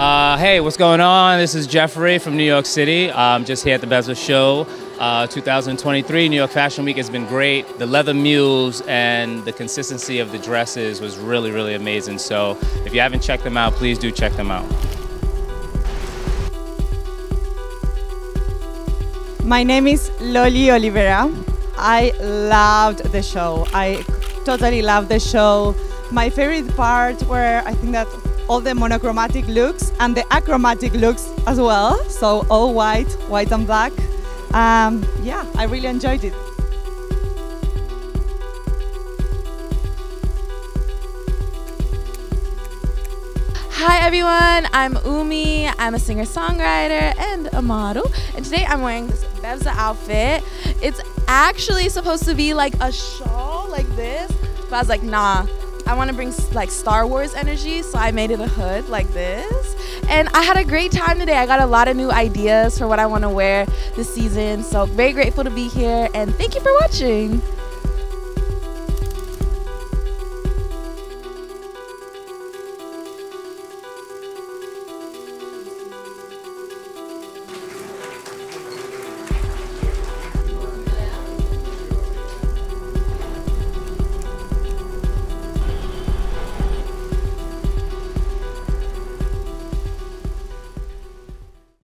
Uh, hey, what's going on? This is Jeffrey from New York City. I'm just here at the Bevza Show. Uh, 2023 New York Fashion Week has been great. The leather mules and the consistency of the dresses was really, really amazing. So if you haven't checked them out, please do check them out. My name is Loli Olivera. I loved the show. I totally loved the show. My favorite part were I think that all the monochromatic looks and the achromatic looks as well. So all white, white and black. Um, yeah, I really enjoyed it. Hi everyone, I'm Umi. I'm a singer songwriter and a model. And today I'm wearing this Bevza outfit. It's actually supposed to be like a shawl like this, but I was like, nah, I want to bring like Star Wars energy, so I made it a hood like this. And I had a great time today. I got a lot of new ideas for what I want to wear this season. So very grateful to be here and thank you for watching.